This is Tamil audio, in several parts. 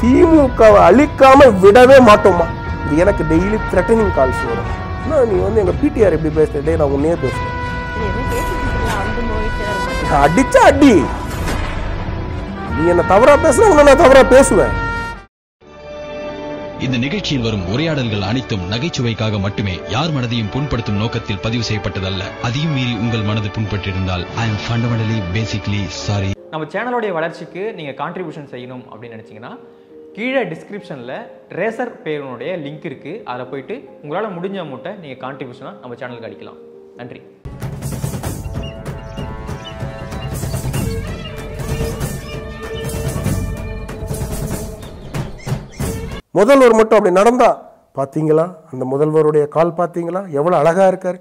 திமுகவை அழிக்காம விடவே மாட்டோமா? இது எனக்கு டெய்லி த்ரெட்டனிங் கால்ஸ் வரும் என்ன நீ வந்து எங்க பிடிஆர் எப்படி டேய் நான் உன்னே போயிட்டு அடிச்சா அடி. நீ என்ன தவறா பேசுனா உன்னை நான் தவறா பேசுவேன். இந்த நிகழ்ச்சியில் வரும் உரையாடல்கள் அனைத்தும் நகைச்சுவைக்காக மட்டுமே யார் மனதையும் புண்படுத்தும் நோக்கத்தில் பதிவு செய்யப்பட்டதல்ல. அதையும் மீறி உங்கள் மனது புண்பட்டிருந்தால் I am fundamentally basically sorry நம்ம சேனலோடைய வளர்ச்சிக்கு நீங்கள் கான்ட்ரிபியூஷன் செய்யணும் அப்படின்னு நினச்சிங்கன்னா கீழே டிஸ்கிரிப்ஷனில் ரேசர் பேருனுடைய லிங்க் இருக்குது அதில் போயிட்டு உங்களால் முடிஞ்ச அமௌண்ட்டை நீங்கள் கான்ட்ரிபியூஷனாக நம்ம சேனலுக்கு அடிக்கலாம். நன்றி. முதல்வர் மட்டும் அப்படி நடந்தா பாத்தீங்களா? அந்த முதல்வருடைய கால் பாத்தீங்களா? எவ்வளவு அழகா இருக்காரு.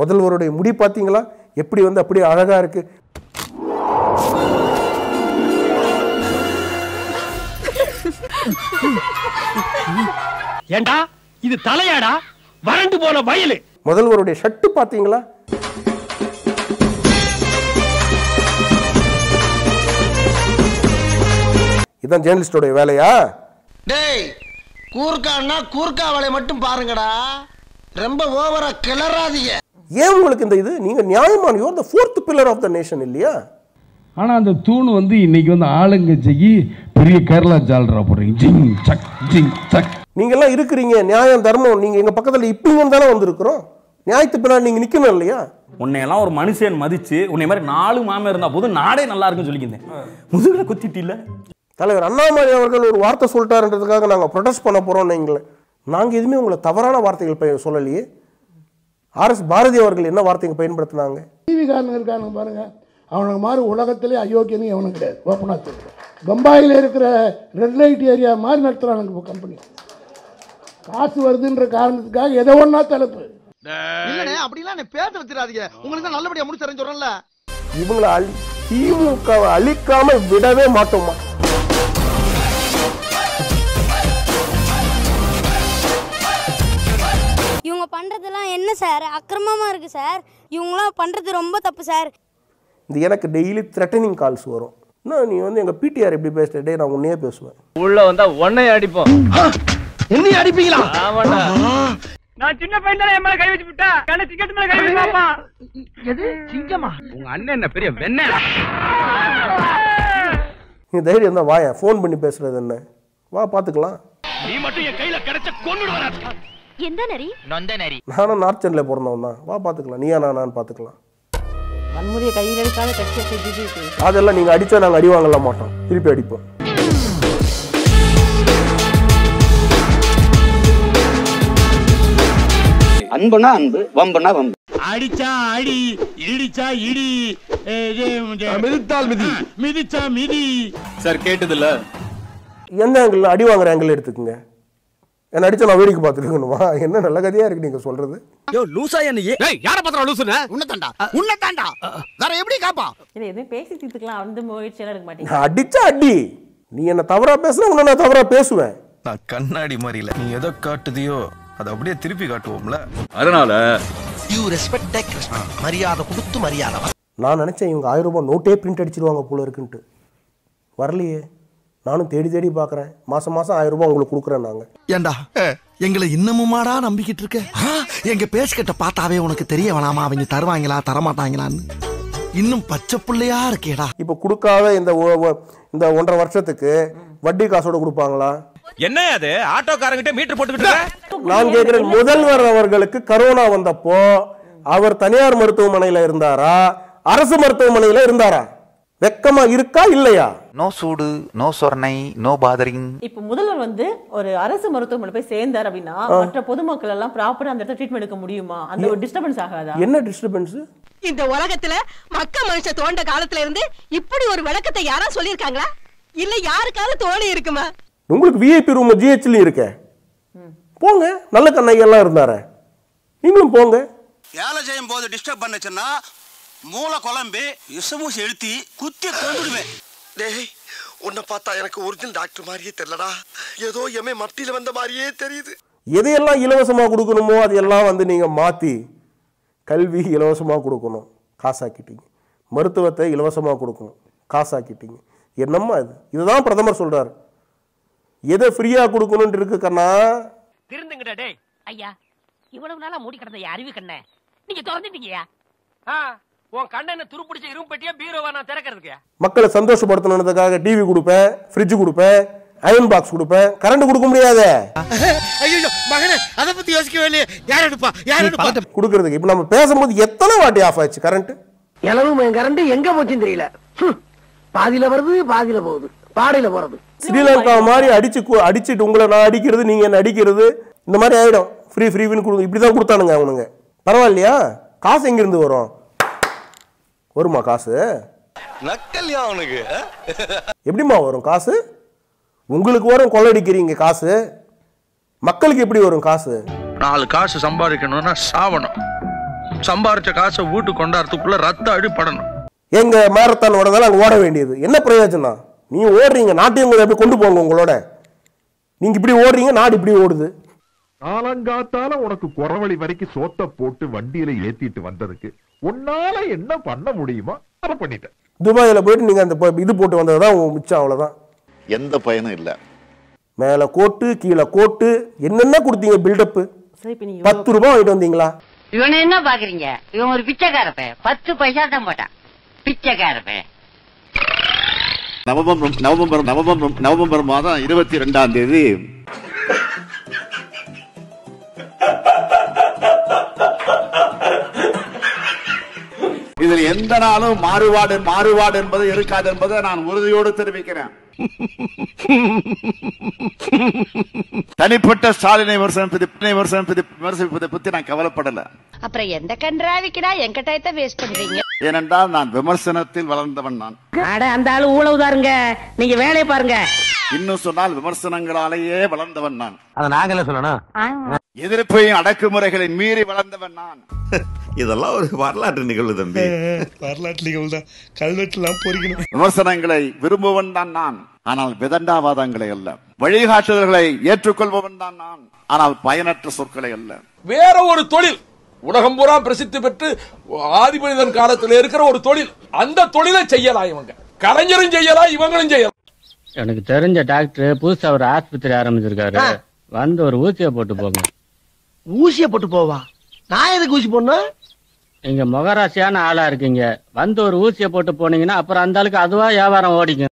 முதல்வருடைய முடி பாத்தீங்களா? எப்படி வந்து அப்படியே அழகா இருக்கு. ஏண்டா? இது தலையாடா? வறண்டு போன வயலு. முதல்வருடைய ஷர்ட் பாத்தீங்களா இதான் ஜேர்னலிஸ்டோடைய வேலையா? டேய் கூர்க்கான்னா கூர்க்கா வேலையை மட்டும் பாருங்கடா. ரொம்ப ஓவரா கிளறாதீங்க. ஏன் உங்களுக்கு இந்த இது? நீங்க நியாயமான your the fourth pillar of the nation இல்லையா? ஆனால் அந்த தூண் வந்து இன்னைக்கு வந்து ஆளுங்கட்சிக்கு பெரிய கேரளா ஜால்ரா போடுறீங்க. ஜிங் சக் ஜிங் சக். நீங்க எல்லாம் இருக்கிறீங்க. நியாயம் தர்மம். நீங்க எங்க பக்கத்துல இப்பீங்கன்னு தானே வந்திருக்கிறோம். நியாயத்து பின்னாடி நீங்க நிக்கணும் இல்லையா? உன்னையெல்லாம் ஒரு மனுஷன் மதிச்சு உன்னை மாதிரி நாலு மாமன் இருந்தா போதும் நாடே நல்லா இருக்குன்னு சொல்லிக்கிறேன் முதுகுல குத்திட்டு இல்ல? தலைவர் அண்ணாமலை அவர்கள் ஒரு வார்த்தை சொல்லிட்டாருன்றதுக்காக நாங்க ப்ரொடெஸ்ட் பண்ண போறோம் நீங்களே. நாங்க எதுவுமே உங்களை தவறான வார்த்தைகள் பய- சொல்லலையே. ஆர்எஸ் பாரதி அவர்கள் என்ன வார்த்தைங்க பயன்படுத்தினாங்க? டிவி காரனுங்க இருக்கானுங்க பாருங்க. அவனுக்கு மாதிரி உலகத்திலே அயோக்கியனும் எவனும் கிடையாது. ஓப்பனாக சொல்லுவேன் பம்பாயில் இருக்கிற ரெட் லைட் ஏரியா மாதிரி நடத்துகிறானுங்க இப்போ கம்பெனி காசு வருதுன்ற காரணத்துக்காக எதை ஒன்றா தலைப்பு இல்லனே அப்படிலாம் பேச வச்சிடாதீங்க. உங்களுக்கு தான் நல்லபடியா முடிச்சு தரேன் சொல்றேன்ல. இவங்களை அழி திமுகவை அழிக்காம விடவே மாட்டோமா? என்ன சார் அக்கிரமமா இருக்கு சார். இவங்களாம் பண்றது ரொம்ப தப்பு சார். இது எனக்கு டெய்லி த்ரெட்டனிங் கால்ஸ் வரும். என்ன நீ வந்து எங்க பிடிஆர் எப்படி பேசுற? டேய் நான் உன்னையே பேசுவேன். உள்ள வந்தா ஒன்னை அடிப்போம். என்னைய அடிப்பீங்களா? ஆமாடா நான் சின்ன பையன் தானே என் மேல கை வச்சு விட்டா? கண்ண டிக்கெட் மேல கை வச்சு பாப்பா எது? சிங்கமா உங்க அண்ணன் என்ன பெரிய வெண்ண? நீ தைரியம் தான் வாயேன் ஃபோன் பண்ணி பேசுறது என்ன? வா பார்த்துக்கலாம் நீ மட்டும் என் கையில கிடைச்ச வராது எந்த நரி? நொந்த நரி நானும் நார்த் சென்னில் பிறந்தவன் தான். வா பார்த்துக்கலாம். நீயா நானான்னு பார்த்துக்கலாம். வன்முறையை கையில் எடுக்காத கட்சியை அதெல்லாம் நீங்கள் அடித்தா நாங்கள் அடி வாங்கலாம் மாட்டோம். திருப்பி அடிப்போம். அன்புனா அன்பு வம்புனா வம்பு. அடிச்சா அடி இடிச்சா இடி மிதித்தால் மிதி. மிதிச்சா மிதி. சார் கேட்டதில்ல. எந்த ஆங்கிள் அடி வாங்குற ஆங்கிள் எடுத்துக்கோங்க. என்ன அடிச்சா நான் வேடிக்கை பார்த்துருக்கணுமா? என்ன நல்ல கதையாக இருக்கு நீங்கள் சொல்கிறது யோ லூசா என்னையே. ஏய் யார பத்திரம் லூசுன உன்ன தாண்டா உன்ன தாண்டா வேற எப்படி காப்பா? இல்லை எதுவும் பேசி தீர்த்துக்கலாம். அந்த முயற்சியெல்லாம் எடுக்க மாட்டீங்க நான் அடிச்சா அடி. நீ என்ன தவறா பேசுனா உன்னை நான் தவறா பேசுவேன். நான் கண்ணாடி மாதிரி இல்ல நீ எதை காட்டுதியோ அதை அப்படியே திருப்பி காட்டுவோம்ல. அதனால யூ ரெஸ்பெக்ட் டேக் மரியாதை கொடுத்து மரியாதை. நான் நினச்சேன் இவங்க ஆயிரம் ரூபாய் நோட்டே பிரிண்ட் அடிச்சிருவாங்க போல இருக்குன்ட்டு. வரலையே. நானும் தேடி தேடி பார்க்குறேன் மாதம் மாதம் ஆயிரம் ரூபாய் உங்களுக்கு கொடுக்குறேன் நாங்கள் ஏண்டா? எங்களை இன்னமுமாடா நம்பிக்கிட்டு இருக்க? எங்க பேசிக்கிட்ட பார்த்தாவே உனக்கு தெரிய வேணாமா? அவங்க தருவாங்களா தரமாட்டாங்களான்னு. இன்னும் பச்சை பிள்ளையா இருக்கேடா. இப்போ கொடுக்காத இந்த ஒ- ஒ- இந்த ஒன்றரை வருஷத்துக்கு வட்டி காசோட கொடுப்பாங்களா? என்ன அது? ஆட்டோக்காரங்கிட்ட மீட்டர் போட்டுக்கிட்டு நான் கேட்கிறேன் முதல்வர் அவர்களுக்கு கரோனா வந்தப்போ அவர் தனியார் மருத்துவமனையில இருந்தாரா? அரசு மருத்துவமனையில இருந்தாரா? வெக்கமா இருக்கா இல்லையா? நோ சூடு நோ சொர்ணை நோ பாதரிங். இப்போ முதல்வர் வந்து ஒரு அரசு மருத்துவமனை போய் சேர்ந்தார் அப்படின்னா மற்ற பொதுமக்கள் எல்லாம் ப்ராப்பரா அந்த இடத்துல ட்ரீட்மெண்ட் எடுக்க முடியுமா? அந்த ஒரு டிஸ்டர்பன்ஸ் ஆகாதா? என்ன டிஸ்டர்பன்ஸ் இந்த உலகத்துல மக்க மனுஷ தோண்ட காலத்துல இருந்து இப்படி ஒரு விளக்கத்தை யாரா சொல்லிருக்காங்களா இல்ல யாருக்காவது தோணி இருக்குமா? உங்களுக்கு விஐபி ரூம் ஜிஹெச்லயும் இருக்கே. போங்க நல்ல கண்ணையெல்லாம் இருந்தாரே. நீங்களும் போங்க. வேலை செய்யும் போது டிஸ்டர்ப் பண்ணுச்சுன்னா மூளை குழம்பி விஷமூசி எழுத்தி குத்தி கொண்டுடுவேன் டேய் உன்னை பார்த்தா எனக்கு ஒரிஜினல் டாக்டர் மாதிரியே தெரியலடா. ஏதோ எமே மட்டியில வந்த மாதிரியே தெரியுது. எதையெல்லாம் இலவசமா கொடுக்கணுமோ அதையெல்லாம் வந்து நீங்க மாத்தி கல்வி இலவசமா கொடுக்கணும். காசாக்கிட்டீங்க மருத்துவத்தை இலவசமாக கொடுக்கணும். காசாக்கிட்டீங்க என்னம்மா இது? இதுதான் பிரதமர் சொல்றாரு. எதை ஃப்ரீயாக கொடுக்கணும்னு இருக்கு கண்ணா? திருந்துங்கடா டேய். ஐயா இவ்வளவு நாளா மூடி கிடந்த அறிவு கண்ணே. நீங்க திறந்துட்டீங்கயா ஆ. உன் கண்ணனை துருப்பிடிச்ச இரும்பு பெட்டியா பீரோவா நான் திறக்கிறதுக்கு? மக்களை சந்தோஷப்படுத்தணுன்றதுக்காக டிவி கொடுப்பேன் ஃப்ரிட்ஜ் கொடுப்பேன் அயன் பாக்ஸ் கொடுப்பேன். கரண்ட் கொடுக்க முடியாதே. ஐயோ மகனே அத பத்தி யோசிக்கவே இல்லையே யார் எடுப்பா? யார் எடுப்பா? கொடுக்கறதுக்கு இப்போ நம்ம பேசும்போது எத்தனை வாட்டி ஆஃப் ஆச்சு கரண்ட் இளவு கரண்ட் எங்க போச்சுன்னு தெரியல. ஹம். பாதியில வருது பாதியில போகுது. பாடையில போறது. ஸ்ரீலங்கா மாதிரி அடிச்சு அடிச்சிட்டு உங்களை நான் அடிக்கிறது நீங்க என்ன அடிக்கிறது? இந்த மாதிரி ஆயிடும். ஃப்ரீ ஃப்ரீன்னு கொடுங்க. இப்படி தான் கொடுத்தானுங்க அவனுங்க. பரவாயில்லையா? காசு எங்கிருந்து வரும்? வருமா காசு? நக்கல்யா அவனுக்கு. எப்படிம்மா வரும் காசு? உங்களுக்கு வரும் கொள்ளடிக்கிறீங்க காசு. மக்களுக்கு எப்படி வரும் காசு? நாலு காசு சம்பாதிக்கணும்னா சாவணும். சம்பாரிச்ச காசை வீட்டுக்கு கொண்டாடுறதுக்குள்ள ரத்த அடிப்படணும் எங்க மாரத்தான் ஓடதால அங்க ஓட வேண்டியது. என்ன பிரயோஜனம்? நீ ஓடுறீங்க நாட்டையும் அப்படி கொண்டு போங்க உங்களோட? நீங்க இப்படி ஓடுறீங்க நாடு இப்படி ஓடுது. காலங்காத்தால உனக்கு குறவழி வரைக்கும் சோத்த போட்டு வண்டியில ஏத்திட்டு வந்ததுக்கு உன்னால என்ன பண்ண முடியுமோ அதை பண்ணிட்டேன். துபாயில போயிட்டு நீங்க அந்த இது போட்டு வந்தது தான் மிச்சம் அவ்வளவுதான். எந்த பயனும் இல்லை. மேல கோட்டு கீழே கோட்டு என்னென்ன கொடுத்தீங்க பில்டப் சரி இப்ப நீங்க பத்து ரூபாய் வாங்கிட்டு வந்தீங்களா? இவனை என்ன பாக்குறீங்க? இவன் ஒரு பிச்சைக்காரப்ப. பத்து பைசா தான் போட்டான். பிச்சைக்காரப்ப. நவம்பர் நவம்பர் நவம்பர் நவம்பர் மாதம் இருபத்தி ரெண்டாம் தேதி இதில் எந்த நாளும் மாறுபாடு மாறுபாடு என்பது இருக்காது என்பதை நான் உறுதியோடு தெரிவிக்கிறேன். தனிப்பட்ட ஸ்டாலினை விமர்சிப்பதை பத்தி நான் கவலைப்படல. அப்புறம் எந்த கன்றாவிக்குடா என் டயத்தை வேஸ்ட் பண்றீங்க? ஏனென்றால் நான் விமர்சனத்தில் வளர்ந்தவன் நான். அட அந்த ஆளு ஊழவுதாருங்க நீங்க வேலையை பாருங்க. இன்னும் சொன்னால் விமர்சனங்களாலேயே வளர்ந்தவன் நான். அத நாங்களே சொல்லணும்? எதிர்ப்பையும் அடக்குமுறைகளை மீறி வளர்ந்தவன் நான். இதெல்லாம் ஒரு வரலாற்று நிகழ்வு தம்பி. வரலாற்று நிகழ்வு தான். கல்வெட்டுலாம் பொறிக்கணும். விமர்சனங்களை விரும்புவன் தான் நான். ஆனால் விதண்டாவாதங்களை அல்ல. வழிகாட்டுதல்களை ஏற்றுக்கொள்பவன் தான் நான். ஆனால் பயனற்ற சொற்களை அல்ல. வேற ஒரு தொழில். உலகம் பூரா பிரசித்தி பெற்று ஆதிமனிதன் காலத்துல இருக்கிற ஒரு தொழில். அந்த தொழிலை செய்யலாம் இவங்க. கலைஞரும் செய்யலாம் இவங்களும் செய்யலாம். எனக்கு தெரிஞ்ச டாக்டர் புதுசா ஒரு ஆஸ்பத்திரி ஆரம்பிச்சிருக்காரு. வந்து ஒரு ஊசியை போட்டு போங்க. ஊசிய போட்டு போவா. நான் எதுக்கு ஊசி போடணும்? நீங்க முகராசியான ஆளா இருக்கீங்க. வந்து ஒரு ஊசியை போட்டு போனீங்கன்னா அப்புறம் அந்த ஆளுக்கு அதுவா வியாபாரம் ஓடிக்கும்.